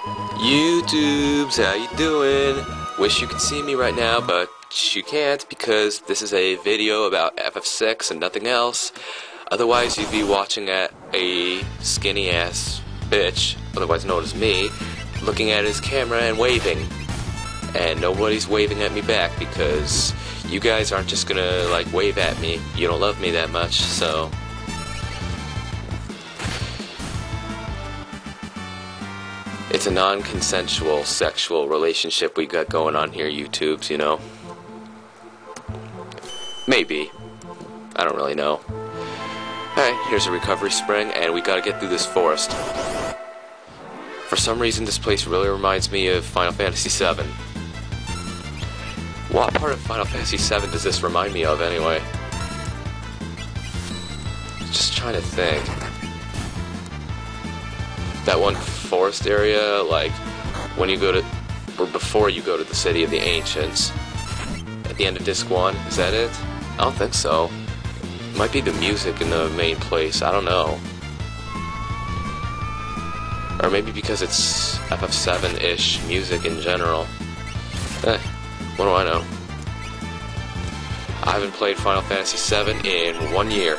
YouTubes, how you doing? Wish you could see me right now, but you can't because this is a video about FF6 and nothing else. Otherwise, you'd be watching at a skinny ass bitch, otherwise known as me, looking at his camera and waving. And nobody's waving at me back because you guys aren't just gonna like wave at me. You don't love me that much, so It's a non consensual sexual relationship we got going on here, YouTubes, you know? Maybe. I don't really know. Alright, here's a recovery spring, and we gotta get through this forest. For some reason, this place really reminds me of Final Fantasy VII. What part of Final Fantasy VII does this remind me of, anyway? Just trying to think. That one forest area, like when you go to, or before you go to the City of the Ancients, at the end of Disc 1, is that it? I don't think so. It might be the music in the main place, I don't know. Or maybe because it's FF7-ish music in general. Eh, what do I know? I haven't played Final Fantasy VII in one year.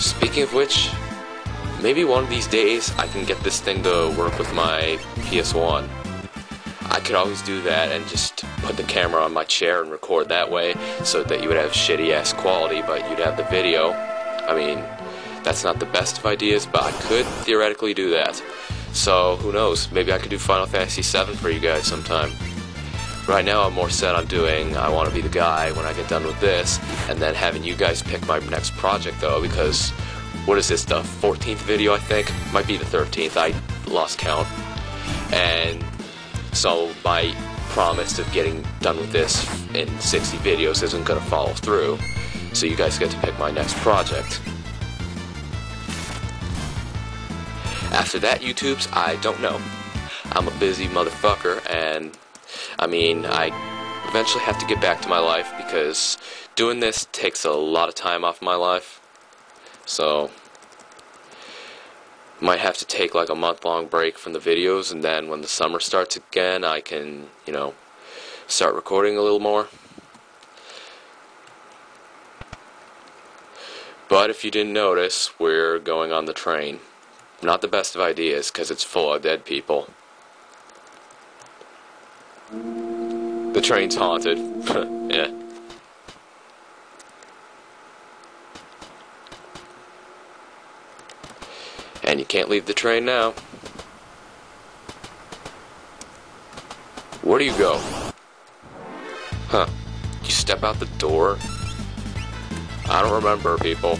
Speaking of which, maybe one of these days I can get this thing to work with my PS1. I could always do that and just put the camera on my chair and record that way so that you would have shitty ass quality, but you'd have the video. I mean, that's not the best of ideas, but I could theoretically do that. So, who knows? Maybe I could do Final Fantasy VII for you guys sometime. Right now, I'm more set on doing I Want to Be the Guy when I get done with this, and then having you guys pick my next project, though, because what is this, the 14th video, I think? Might be the 13th, I lost count. And so my promise of getting done with this in 60 videos isn't going to follow through. So you guys get to pick my next project. After that, YouTubes, I don't know. I'm a busy motherfucker, and I mean, I eventually have to get back to my life because doing this takes a lot of time off my life. So, might have to take like a month long break from the videos, and then when the summer starts again, I can, you know, start recording a little more. But if you didn't notice, we're going on the train. Not the best of ideas because it's full of dead people. The train's haunted. yeah. And you can't leave the train now. Where do you go? Huh. You step out the door? I don't remember, people.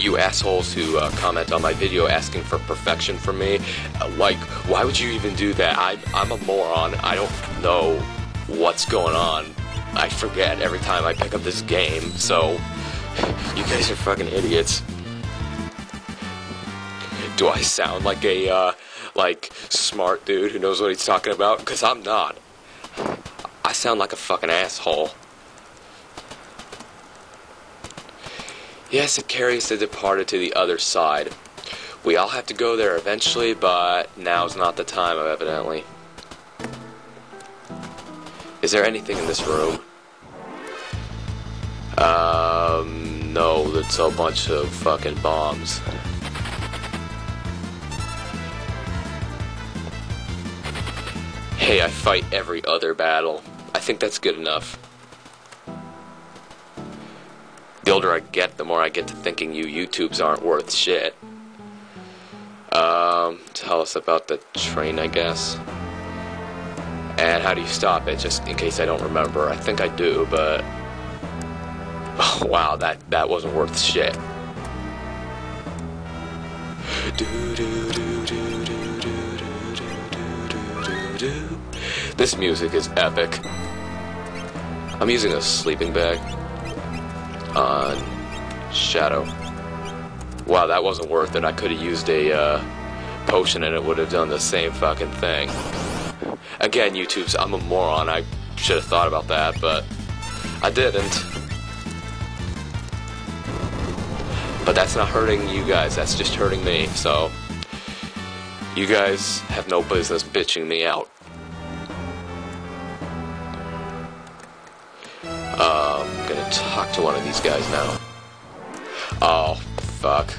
You assholes who uh, comment on my video asking for perfection from me, uh, like, why would you even do that? I, I'm a moron. I don't know what's going on. I forget every time I pick up this game, so you guys are fucking idiots. Do I sound like a, uh, like, smart dude who knows what he's talking about? Because I'm not. I sound like a fucking asshole. Yes, it carries the departed to the other side. We all have to go there eventually, but now's not the time, evidently. Is there anything in this room? It's a bunch of fucking bombs. Hey, I fight every other battle. I think that's good enough. The older I get, the more I get to thinking you YouTubes aren't worth shit. Um, tell us about the train, I guess. And how do you stop it, just in case I don't remember. I think I do, but... Oh, wow, that, that wasn't worth shit. This music is epic. I'm using a sleeping bag on Shadow. Wow, that wasn't worth it. I could have used a uh, potion and it would have done the same fucking thing. Again, YouTube's I'm a moron. I should have thought about that, but I didn't. But that's not hurting you guys, that's just hurting me, so. You guys have no business bitching me out. Uh, I'm gonna talk to one of these guys now. Oh, fuck.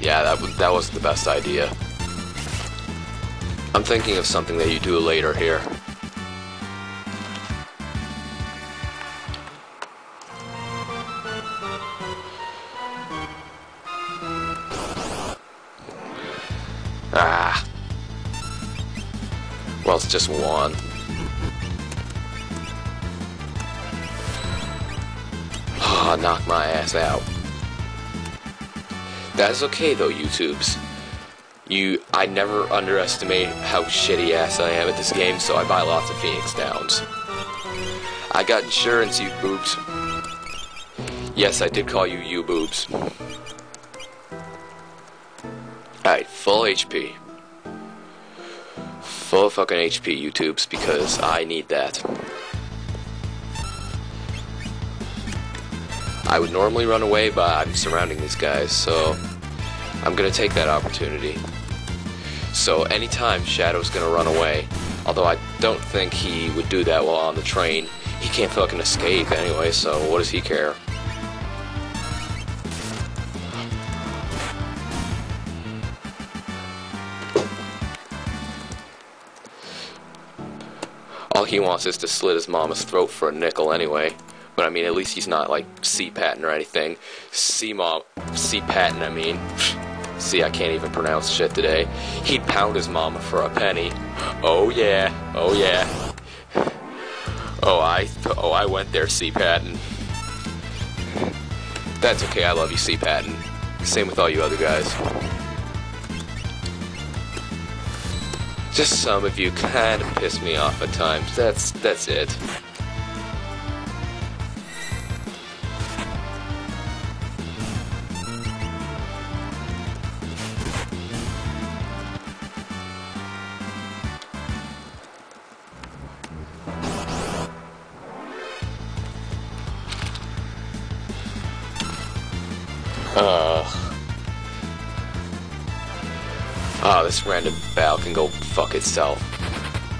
Yeah, that, that was the best idea. I'm thinking of something that you do later here. Well, it's just one. Ah, oh, knock my ass out. That's okay though, YouTubes. You, I never underestimate how shitty ass I am at this game, so I buy lots of Phoenix Downs. I got insurance, you boobs. Yes, I did call you you boobs. Alright, full HP. Full of fucking HP, YouTubes, because I need that. I would normally run away, but I'm surrounding these guys, so I'm gonna take that opportunity. So anytime Shadow's gonna run away, although I don't think he would do that while on the train, he can't fucking escape anyway, so what does he care? All he wants is to slit his mama's throat for a nickel anyway. But I mean, at least he's not like C Patton or anything. C Mom, C Patton, I mean. See, I can't even pronounce shit today. He'd pound his mama for a penny. Oh yeah, oh yeah. Oh, I, oh, I went there, C. Patton. That's okay, I love you, C. Patton. Same with all you other guys. Just some of you kind of piss me off at times. That's, that's it. Oh, this random battle can go fuck itself.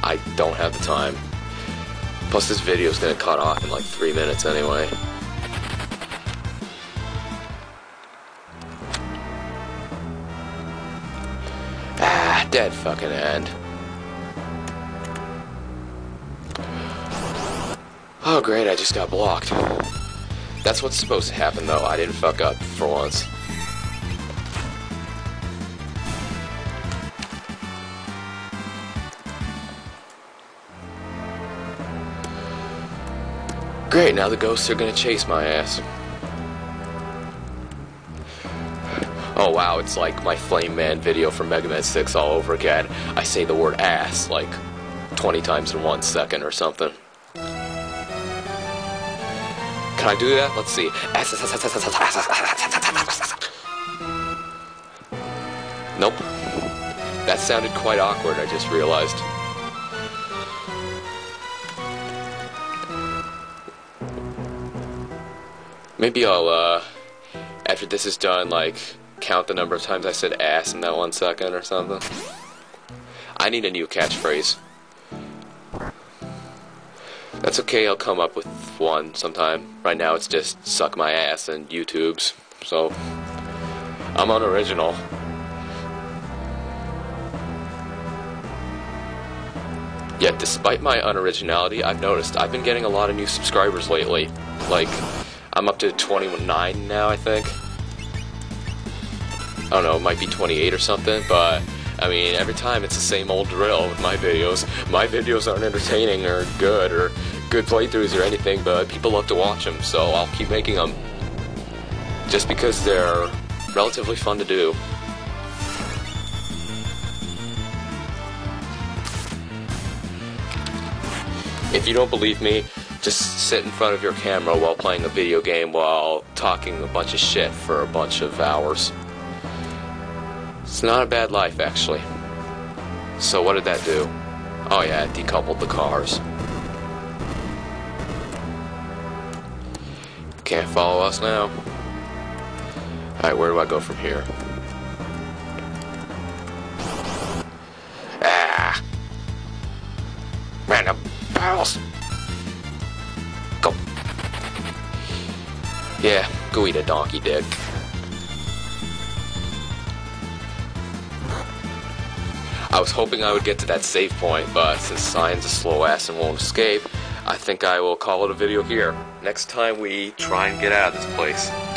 I don't have the time. Plus, this video is gonna cut off in like three minutes anyway. Ah, dead fucking end. Oh, great, I just got blocked. That's what's supposed to happen, though. I didn't fuck up for once. Great, now the ghosts are gonna chase my ass. Oh wow, it's like my Flame Man video from Mega Man 6 all over again. I say the word ass like 20 times in one second or something. Can I do that? Let's see. Nope. That sounded quite awkward, I just realized. Maybe I'll, uh, after this is done, like, count the number of times I said ass in that one second or something. I need a new catchphrase. That's okay, I'll come up with one sometime. Right now it's just suck my ass and YouTube's. So, I'm unoriginal. Yet, despite my unoriginality, I've noticed I've been getting a lot of new subscribers lately. Like, I'm up to 29 now, I think. I don't know, it might be 28 or something, but I mean, every time it's the same old drill with my videos. My videos aren't entertaining or good or good playthroughs or anything, but people love to watch them, so I'll keep making them. Just because they're relatively fun to do. If you don't believe me, just sit in front of your camera while playing a video game while talking a bunch of shit for a bunch of hours. It's not a bad life, actually. So what did that do? Oh yeah, it decoupled the cars. Can't follow us now. Alright, where do I go from here? Yeah, go eat a donkey dick. I was hoping I would get to that save point, but since Cyan's a slow ass and won't escape, I think I will call it a video here. Next time we try and get out of this place.